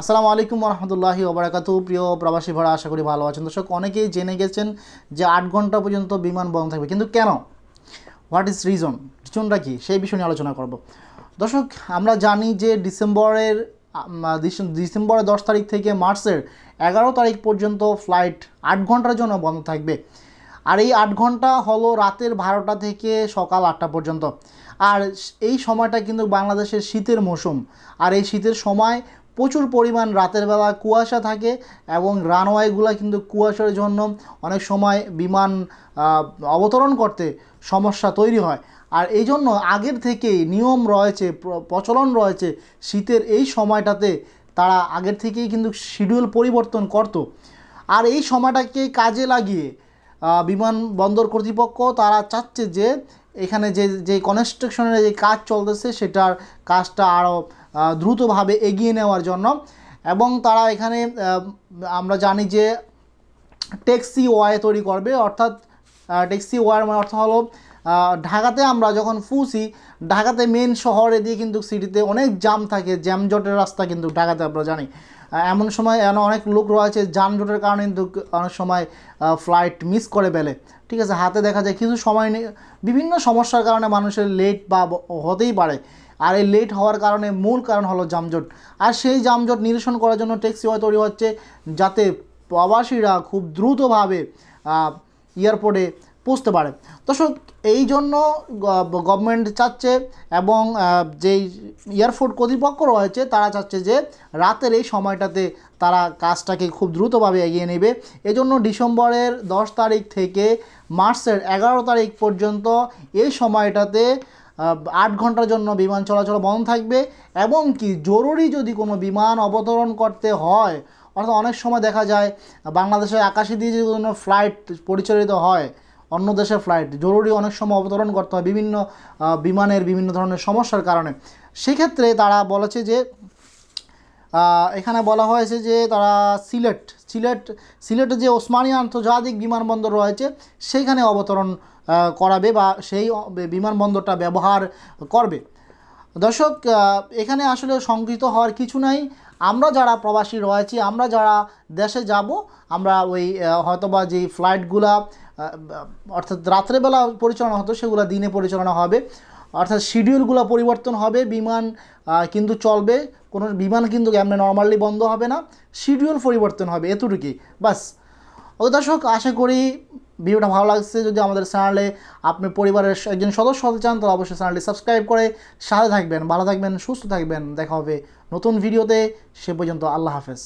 আসসালামু আলাইকুম রহমতুল্লাহি ওবরাকাতু। প্রিয় প্রবাসী ভরা আশা করি ভালো আছেন। দর্শক, অনেকেই জেনে গেছেন যে আট ঘণ্টা পর্যন্ত বিমান বন্ধ থাকবে। কিন্তু কেন? হোয়াট ইজ রিজন রিজনটা কি? সেই বিষয় নিয়ে আলোচনা করব। দর্শক, আমরা জানি যে ডিসেম্বরের ডিসেম্বরের দশ তারিখ থেকে মার্চের এগারো তারিখ পর্যন্ত ফ্লাইট আট ঘণ্টার জন্য বন্ধ থাকবে। আর এই আট ঘণ্টা হলো রাতের বারোটা থেকে সকাল আটটা পর্যন্ত। আর এই সময়টা কিন্তু বাংলাদেশের শীতের মৌসুম। আর এই শীতের সময় প্রচুর পরিমাণ রাতের বেলা কুয়াশা থাকে এবং রানওয়েগুলো কিন্তু কুয়াশার জন্য অনেক সময় বিমান অবতরণ করতে সমস্যা তৈরি হয়। আর এই জন্য আগের থেকেই নিয়ম রয়েছে প্রচলন রয়েছে শীতের এই সময়টাতে তারা আগের থেকেই কিন্তু শিডিউল পরিবর্তন করতো। আর এই সময়টাকে কাজে লাগিয়ে আহ, বিমানবন্দর কর্তৃপক্ষ তারা চাচ্ছে যে এখানে যে যে কনস্ট্রাকশনের যে কাজ চলতেছে সেটার কাজটা আরও দ্রুতভাবে এগিয়ে নেওয়ার জন্য। এবং তারা এখানে আমরা জানি যে ট্যাক্সি ওয়াই তৈরি করবে, অর্থাৎ ট্যাক্সি ওয়ার মানে অর্থ হলো ঢাকাতে আমরা যখন ফুসি, ঢাকাতে মেন শহরে দিয়ে কিন্তু সিটিতে অনেক জাম থাকে জ্যামজটের রাস্তা কিন্তু ঢাকাতে আমরা জানি। এমন সময় এমন অনেক লোক রয়েছে যানজটের কারণে কিন্তু অনেক সময় ফ্লাইট মিস করে ফেলে। ঠিক আছে, হাতে দেখা যায় কিছু সময় নেই বিভিন্ন সমস্যার কারণে মানুষের লেট বা, হতেই পারে। আর এই লেট হওয়ার কারণে মূল কারণ হলো যানজট। আর সেই যানজট নিরসন করার জন্য ট্যাক্সি ওয়াই তৈরি হচ্ছে যাতে প্রবাসীরা খুব দ্রুতভাবে এয়ারপোর্টে পৌঁছতে পারে। দর্শক, এই জন্য গভর্নমেন্ট চাচ্ছে এবং যেই এয়ারপোর্ট কর্তৃপক্ষ রয়েছে, তারা চাচ্ছে যে রাতের এই সময়টাতে তারা কাজটাকে খুব দ্রুতভাবে এগিয়ে নেবে। এজন্য ডিসেম্বরের দশ তারিখ থেকে মার্চের এগারো তারিখ পর্যন্ত এই সময়টাতে আট ঘণ্টার জন্য বিমান চলাচল বন্ধ থাকবে এবং কি জরুরি যদি কোনো বিমান অবতরণ করতে হয়, অর্থাৎ অনেক সময় দেখা যায় বাংলাদেশের আকাশে দিয়ে যদি কোনো ফ্লাইট পরিচালিত হয়, অন্য দেশের ফ্লাইট জরুরি অনেক সময় অবতরণ করতে হয় বিভিন্ন বিমানের বিভিন্ন ধরনের সমস্যার কারণে। সেক্ষেত্রে তারা বলেছে যে এখানে বলা হয়েছে যে তারা সিলেট সিলেট, সিলেটে যে ওসমানী আন্তর্জাতিক বিমানবন্দর রয়েছে, সেইখানে অবতরণ করাবে বা সেই বিমানবন্দরটা ব্যবহার করবে। দর্শক এখানে আসলে সংকৃত হওয়ার কিছু নাই। আমরা যারা প্রবাসী রয়েছি, আমরা যারা দেশে যাব, আমরা ওই হয়তোবা যেই ফ্লাইটগুলা অর্থাৎ রাত্রেবেলা পরিচালনা হতো, সেগুলো দিনে পরিচালনা হবে। অর্থাৎ শিডিউলগুলো পরিবর্তন হবে, বিমান কিন্তু চলবে, কোনো বিমান কিন্তু এমনি নর্মালি বন্ধ হবে না, শিডিউল পরিবর্তন হবে, এতটুকুই, বাস। ও দর্শক, আশা করি ভিডিওটা ভালো লাগছে, যদি আমাদের চ্যানেলে আপনি পরিবারের একজন সদস্য হতে চান, তাহলে অবশ্যই চ্যানেলটি সাবস্ক্রাইব করে সাথে থাকবেন, ভালো থাকবেন, সুস্থ থাকবেন। দেখা হবে নতুন ভিডিওতে সে পর্যন্ত আল্লাহ হাফেজ।